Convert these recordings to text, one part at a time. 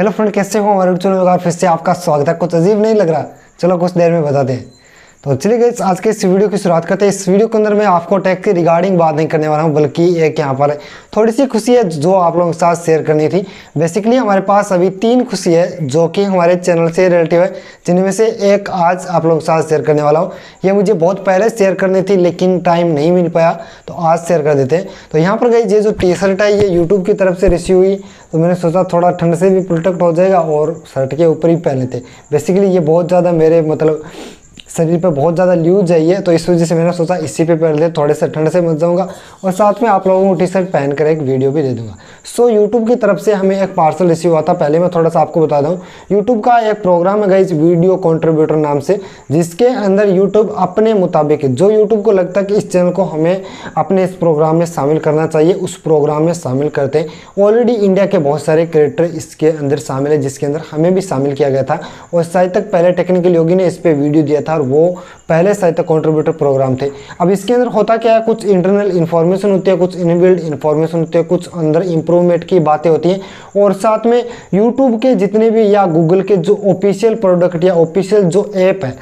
Hello friend कैसे हो? हमारे चलो फिर से आपका स्वागत है। कुछ अजीब नहीं लग रहा। चलो कुछ देर में बता दें तो चलिए गई आज के इस वीडियो की शुरुआत करते हैं। इस वीडियो के अंदर मैं आपको टैक्स के रिगार्डिंग बात नहीं करने वाला हूँ, बल्कि एक यहाँ पर थोड़ी सी खुशी है जो आप लोगों के साथ शेयर करनी थी। बेसिकली हमारे पास अभी तीन खुशी है, जो कि हमारे चैनल से रिलेटिव है, जिनमें से एक आज आप लोगों के साथ शेयर करने वाला हूँ। ये मुझे बहुत पहले शेयर करनी थी, लेकिन टाइम नहीं मिल पाया तो आज शेयर कर देते हैं। तो यहाँ पर गई ये जो टी शर्ट है, ये यूट्यूब की तरफ़ से रिसीव हुई। तो मैंने सोचा थोड़ा ठंड से भी प्रोटेक्ट हो जाएगा, और शर्ट के ऊपर ही पहने थे बेसिकली ये बहुत ज़्यादा मेरे मतलब शरीर पे बहुत ज़्यादा ल्यूज है तो इस वजह से मैंने सोचा इसी पे पहले थोड़े से ठंड से मच जाऊँगा। और साथ में आप लोगों को टी शर्ट पहन कर एक वीडियो भी दे दूँगा। सो so, यूट्यूब की तरफ़ से हमें एक पार्सल रिसीव हुआ था पहले मैं थोड़ा सा आपको बता दूँ। यूट्यूब का एक प्रोग्राम है गई वीडियो कॉन्ट्रीब्यूटर नाम से जिसके अंदर यूट्यूब अपने मुताबिक जो यूट्यूब को लगता है कि इस चैनल को हमें अपने इस प्रोग्राम में शामिल करना चाहिए उस प्रोग्राम में शामिल करते हैं। ऑलरेडी इंडिया के बहुत सारे क्रिएटर इसके अंदर शामिल है जिसके अंदर हमें भी शामिल किया गया था। और शायद तक पहले टेक्निकल योगी ने इस पर वीडियो दिया था और वो पहले तक कॉन्ट्रीब्यूटर प्रोग्राम थे। अब इसके अंदर होता क्या है, कुछ इंटरनल इन्फॉर्मेशन होती है, कुछ इनबिल्ड इन्फॉर्मेशन होती है, कुछ अंदर इंप्रूवमेंट की बातें होती हैं। और साथ में यूट्यूब के जितने भी या गूगल के जो ऑफिशियल प्रोडक्ट या ऑफिशियल जो ऐप है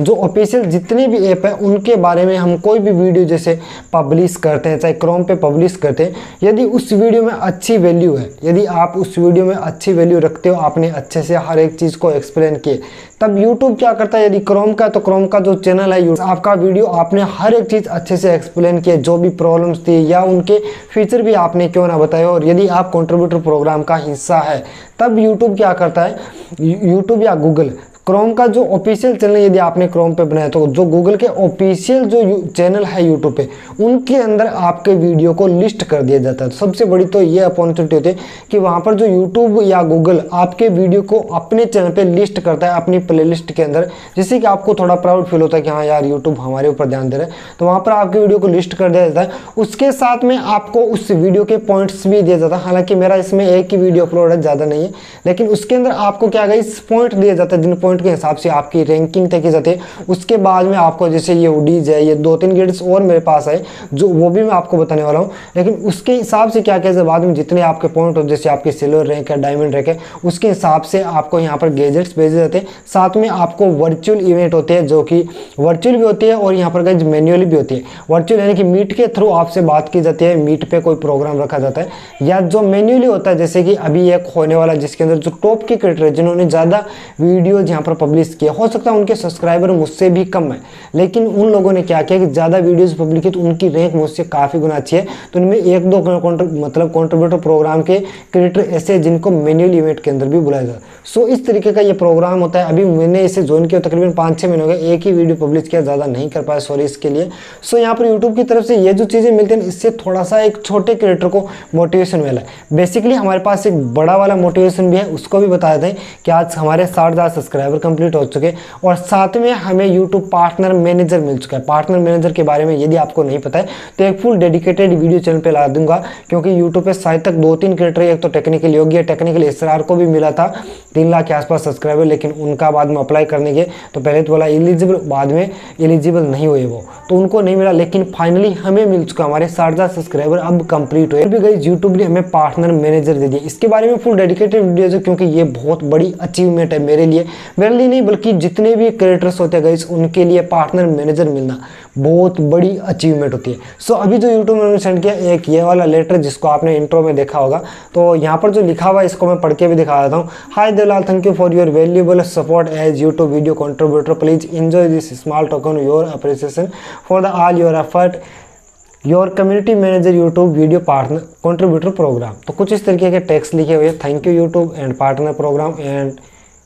जो ऑफिशियल जितने भी ऐप है, उनके बारे में हम कोई भी वीडियो जैसे पब्लिश करते हैं, चाहे क्रोम पे पब्लिश करते हैं, यदि उस वीडियो में अच्छी वैल्यू है, यदि आप उस वीडियो में अच्छी वैल्यू रखते हो, आपने अच्छे से हर एक चीज़ को एक्सप्लेन किए तब यूट्यूब क्या करता है? यदि क्रोम का तो क्रोम का जो चैनल है आपका वीडियो आपने हर एक चीज़ अच्छे से एक्सप्लेन किया, जो भी प्रॉब्लम्स थी या उनके फीचर भी आपने क्यों ना बताए और यदि आप कंट्रीब्यूटर प्रोग्राम का हिस्सा है, तब यूट्यूब क्या करता है? यूट्यूब या गूगल क्रोम का जो ऑफिशियल चैनल यदि आपने क्रोम पे बनाया तो जो गूगल के ऑफिशियल जो चैनल है यूट्यूब पे, उनके अंदर आपके वीडियो को लिस्ट कर दिया जाता है। सबसे बड़ी तो ये अपॉर्चुनिटी होती है कि वहाँ पर जो यूट्यूब या गूगल आपके वीडियो को अपने चैनल पर लिस्ट करता है, अपनी प्ले के अंदर, जिससे कि आपको थोड़ा प्राउड फील होता है कि हाँ यार यूट्यूब हमारे ऊपर ध्यान दे रहा तो वहाँ पर आपके वीडियो को लिस्ट कर दिया जाता है। उसके साथ में आपको उस वीडियो के पॉइंट्स भी दिया जाता है। हालाँकि मेरा इसमें एक ही वीडियो अपलोड है, ज़्यादा नहीं है। लेकिन उसके अंदर आपको क्या गई पॉइंट दिया जाता है, जिन पॉइंट पॉइंट के हिसाब से आपकी रैंकिंग तक की जाती है। उसके बाद में आपको जैसे ये उडीज है, ये दो तीन गेट्स और मेरे पास है जो वो भी मैं आपको बताने वाला हूँ। लेकिन उसके हिसाब से क्या कहते बाद में जितने आपके पॉइंट हो जैसे आपके सिल्वर रैंक है डायमंड रैंक है, उसके हिसाब से आपको यहाँ पर गेजेट्स भेजे जाते हैं। साथ में आपको वर्चुअल इवेंट होते हैं, जो कि वर्चुअल भी होती है और यहाँ पर गज मैन्युअली भी होती है। वर्चुअल यानी कि मीट के थ्रू आपसे बात की जाती है मीट पे कोई प्रोग्राम रखा जाता है। या जो मैन्युअली होता है, जैसे कि अभी एक होने वाला जिसके अंदर जो टॉप के क्रिएटर है, जिन्होंने ज़्यादा वीडियो यहाँ पर पब्लिश किया। हो सकता है उनके सब्सक्राइबर मुझसे भी कम है, लेकिन उन लोगों ने क्या किया कि ज़्यादा वीडियोस पब्लिक की तो उनकी रैंक मुझसे काफ़ी गुना अच्छी है। तो उनमें एक दो मतलब कॉन्ट्रीब्यूटर प्रोग्राम के क्रिएटर ऐसे जिनको मैनुअल इवेंट के अंदर भी बुलाया जाता सो इस तरीके का ये प्रोग्राम होता है। अभी मैंने इसे ज्वाइन किया, तकरीबन पाँच छः महीने हो गए, एक ही वीडियो पब्लिश किया, ज़्यादा नहीं कर पाया सॉरी इसके लिए। सो यहाँ पर यूट्यूब की तरफ़ से ये जो चीज़ें मिलती हैं, इससे थोड़ा सा एक छोटे क्रिएटर को मोटिवेशन मिला है। बेसिकली हमारे पास एक बड़ा वाला मोटिवेशन भी है, उसको भी बता दें कि आज हमारे साठ हज़ार सब्सक्राइबर कंप्लीट हो चुके और साथ में हमें यूट्यूब पार्टनर मैनेजर मिल चुका है। पार्टनर मैनेजर के बारे में यदि आपको नहीं पता है तो एक फुल डेडिकेटेड वीडियो चैनल पे ला दूँगा, क्योंकि यूट्यूब पे शायद तक दो तीन क्रिएटर एक तो टेक्निकल योगी है टेक्निकल इसरार को भी मिला था, तीन लाख के आसपास सब्सक्राइबर लेकिन उनका बाद में अप्लाई करने के तो पहले तो बोला एलिजिबल बाद में एलिजिबल नहीं हुए वो तो उनको नहीं मिला, लेकिन फाइनली हमें मिल चुका हमारे साठ सब्सक्राइबर अब कंप्लीट हुए। भी गई यूट्यूब ने हमें पार्टनर मैनेजर दे दिया। इसके बारे में फुल डेडिकेटेड वीडियो है, क्योंकि ये बहुत बड़ी अचीवमेंट है मेरे लिए। मेरे लिए नहीं बल्कि जितने भी क्रिएटर्स होते हैं उनके लिए पार्टनर मैनेजर मिलना बहुत बड़ी अचीवमेंट होती है। सो so, अभी जो यूट्यूब ने सेंड किया एक ये वाला लेटर जिसको आपने इंट्रो में देखा होगा। तो यहाँ पर जो लिखा हुआ है इसको मैं पढ़ के भी दिखा देता हूँ। Hi Devlal thank you for your valuable support as YouTube video contributor please enjoy this small token your appreciation for the all your effort your community manager YouTube video partner contributor program तो कुछ इस तरीके के text लिखे हुए thank you YouTube and partner program and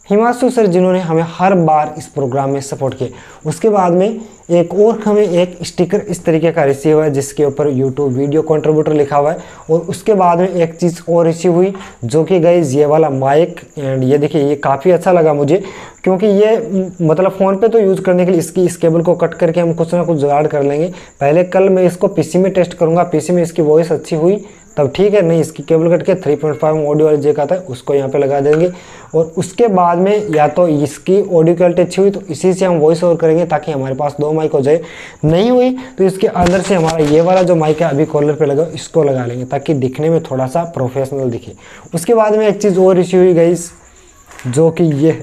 Himanshu sir जिन्होंने हमें हर बार इस प्रोग्राम में सपोर्ट किया। उसके बाद में एक और हमें एक स्टिकर इस तरीके का रिसीव हुआ जिसके ऊपर यूट्यूब वीडियो कंट्रीब्यूटर लिखा हुआ है। और उसके बाद में एक चीज़ और रिसीव हुई, जो कि गई ये वाला माइक एंड ये देखिए, ये काफ़ी अच्छा लगा मुझे, क्योंकि ये मतलब फ़ोन पे तो यूज़ करने के लिए इसकी, इस केबल को कट करके हम कुछ ना कुछ जुगाड़ कर लेंगे। पहले कल मैं इसको पीसी में टेस्ट करूँगा पीसी में इसकी वॉइस अच्छी हुई। तब ठीक है, नहीं, इसकी केबल कट के 3.5 पॉइंट फाइव ऑडियो वाले जेक आता है, उसको यहाँ पे लगा देंगे। और उसके बाद में या तो इसकी ऑडियो क्वालिटी अच्छी हुई तो इसी से हम वॉइस ओवर करेंगे ताकि हमारे पास दो माइक हो जाए। नहीं हुई तो इसके अंदर से हमारा ये वाला जो माइक है, अभी कॉलर पर लगा, इसको लगा लेंगे ताकि दिखने में थोड़ा सा प्रोफेशनल दिखे। उसके बाद में एक चीज़ और इश्यू हुई गई जो कि ये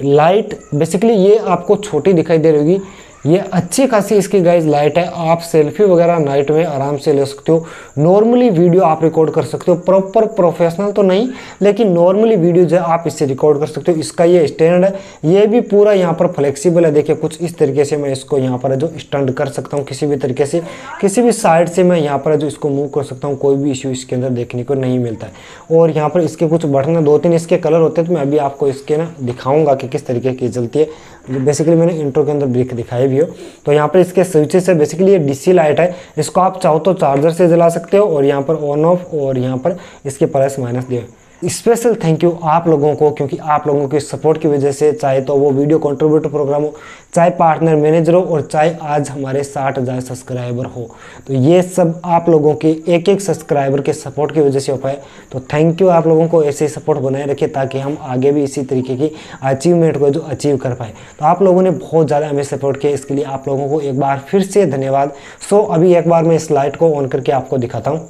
लाइट बेसिकली ये आपको छोटी दिखाई दे रही होगी। ये अच्छी खासी इसकी गाइज़ लाइट है। आप सेल्फी वगैरह नाइट में आराम से ले सकते हो। नॉर्मली वीडियो आप रिकॉर्ड कर सकते हो। प्रॉपर प्रोफेशनल तो नहीं, लेकिन नॉर्मली वीडियो जो आप इससे रिकॉर्ड कर सकते हो। इसका ये स्टैंड है। ये भी पूरा यहाँ पर फ्लेक्सीबल है। देखिए, कुछ इस तरीके से मैं इसको यहाँ पर जो स्टैंड कर सकता हूँ किसी भी तरीके से। किसी भी साइड से मैं यहाँ पर जो इसको मूव कर सकता हूँ, कोई भी इश्यू इसके अंदर देखने को नहीं मिलता है। और यहाँ पर इसके कुछ बटन दो तीन इसके कलर होते हैं तो मैं अभी आपको इसके ना दिखाऊँगा कि किस तरीके की चलती है। बेसिकली मैंने इंट्रो के अंदर ब्रेक दिखाई भी हो। तो यहाँ पर इसके स्विचेस है बेसिकली ये डीसी लाइट है। इसको आप चाहो तो चार्जर से जला सकते हो और यहाँ पर ऑन ऑफ़ और यहाँ पर इसके प्लस माइनस दिए। स्पेशल थैंक यू आप लोगों को, क्योंकि आप लोगों के सपोर्ट की वजह से चाहे तो वो वीडियो कंट्रीब्यूटर प्रोग्राम हो, चाहे पार्टनर मैनेजर हो, और चाहे आज हमारे साठ हज़ार सब्सक्राइबर हो। तो ये सब आप लोगों के एक एक सब्सक्राइबर के सपोर्ट की वजह से हो पाए। तो थैंक यू आप लोगों को ऐसे ही सपोर्ट बनाए रखे, ताकि हम आगे भी इसी तरीके की अचीवमेंट को जो अचीव कर पाए। तो आप लोगों ने बहुत ज़्यादा हमें सपोर्ट किया, इसके लिए आप लोगों को एक बार फिर से धन्यवाद। सो अभी एक बार मैं इस लाइट को ऑन करके आपको दिखाता हूँ।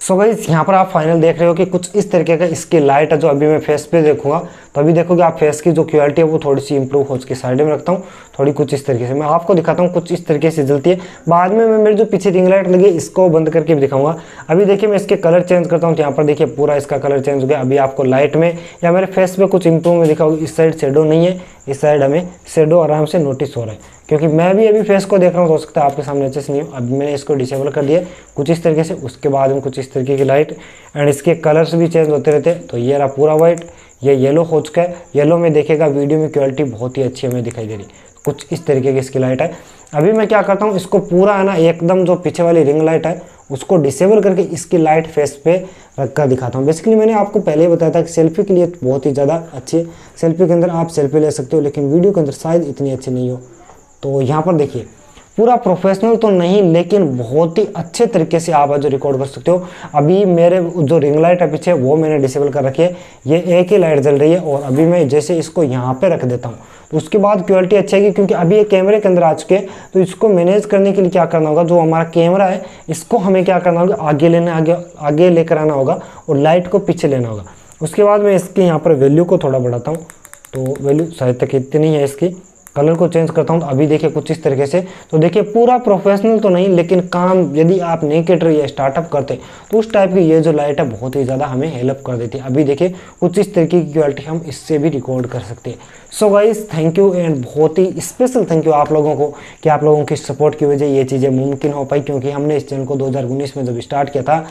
सो so गाइज़ यहाँ पर आप फाइनल देख रहे हो कि कुछ इस तरीके का इसकी लाइट है जो अभी मैं फेस पे देखूँगा। तो अभी देखोगे आप फेस की जो क्वालिटी है वो थोड़ी सी इंप्रूव हो उसकी साइड में रखता हूँ। थोड़ी कुछ इस तरीके से। मैं आपको दिखाता हूँ कुछ इस तरीके से जलती है। बाद में मैं मेरी जो पीछे रिंग लाइट लगी इसको बंद करके भी दिखाऊँगा। अभी देखिए मैं इसके कलर चेंज करता हूँ तो यहाँ पर देखिए पूरा इसका कलर चेंज हो गया। अभी आपको लाइट में या मेरे फेस पे कुछ इंप्रूव में दिखाऊँगी। इस साइड शेडो नहीं है, इस साइड हमें शेडो आराम से नोटिस हो रहा है। क्योंकि मैं भी अभी फेस को देख रहा हूँ तो हो सकता है आपके सामने अच्छे से नहीं हो। अभी मैंने इसको डिसेबल कर दिया कुछ इस तरीके से। उसके बाद में कुछ इस तरीके की लाइट एंड इसके कलर्स भी चेंज होते रहते हैं। तो ये रहा पूरा वाइट ये येलो हो चुका है। येलो में देखेगा वीडियो में क्वालिटी बहुत ही अच्छी हमें दिखाई दे रही कुछ इस तरीके की इसकी लाइट है। अभी मैं क्या करता हूँ, इसको पूरा, है ना, एकदम जो पीछे वाली रिंग लाइट है, उसको डिसेबल करके इसकी लाइट फेस पे रख कर दिखाता हूँ। बेसिकली मैंने आपको पहले ही बताया था कि सेल्फी के लिए बहुत ही ज़्यादा अच्छी है सेल्फी के अंदर आप सेल्फी ले सकते हो, लेकिन वीडियो के अंदर शायद इतनी अच्छी नहीं हो। तो यहाँ पर देखिए पूरा प्रोफेशनल तो नहीं, लेकिन बहुत ही अच्छे तरीके से आप जो रिकॉर्ड कर सकते हो। अभी मेरे जो रिंग लाइट है पीछे, वो मैंने डिसेबल कर रखी है। ये एक ही लाइट जल रही है और अभी मैं जैसे इसको यहाँ पे रख देता हूँ। तो उसके बाद क्वालिटी अच्छी आएगी, क्योंकि अभी ये कैमरे के अंदर आ चुके हैं। तो इसको मैनेज करने के लिए क्या करना होगा? जो हमारा कैमरा है, इसको हमें क्या करना होगा? आगे लेना, आगे आगे लेकर आना होगा और लाइट को पीछे लेना होगा। उसके बाद मैं इसके यहाँ पर वैल्यू को थोड़ा बढ़ाता हूँ। तो वैल्यू शायद तक इतनी है इसकी। कलर को चेंज करता हूँ तो अभी देखिए कुछ इस तरीके से। तो देखिए पूरा प्रोफेशनल तो नहीं, लेकिन काम यदि आप नहीं कट रही है स्टार्टअप करते तो उस टाइप की ये जो लाइट है बहुत ही ज़्यादा हमें हेल्प कर देती है। अभी देखिए कुछ इस तरीके की क्वालिटी हम इससे भी रिकॉर्ड कर सकते हैं। So guys thank you and बहुत ही स्पेशल थैंक यू आप लोगों को कि आप लोगों की सपोर्ट की वजह ये चीज़ें मुमकिन हो पाई, क्योंकि हमने इस चैनल को दो हज़ार उन्नीस में जब स्टार्ट किया था,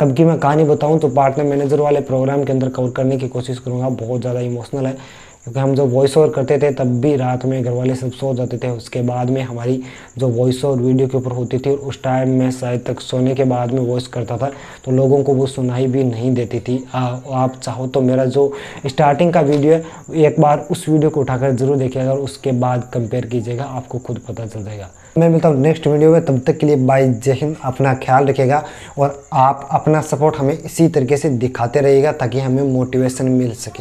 तब की मैं कहानी बताऊँ तो पार्टनर मैनेजर वाले प्रोग्राम के अंदर कवर करने की कोशिश करूँगा। बहुत ज़्यादा इमोशनल है। क्योंकि हम जब वॉइस ओवर करते थे तब भी रात में घर वाले सब सो जाते थे। उसके बाद में हमारी जो वॉइस ओवर वीडियो के ऊपर होती थी और उस टाइम में शायद तक सोने के बाद में वॉइस करता था तो लोगों को वो सुनाई भी नहीं देती थी। आ, आप चाहो तो मेरा जो स्टार्टिंग का वीडियो है एक बार उस वीडियो को उठाकर ज़रूर देखिएगा और उसके बाद कंपेयर कीजिएगा आपको खुद पता चल जाएगा। मैं मिलता हूँ नेक्स्ट वीडियो में तब तक के लिए बाय जय हिंद अपना ख्याल रखेगा और आप अपना सपोर्ट हमें इसी तरीके से दिखाते रहिएगा ताकि हमें मोटिवेशन मिल सके।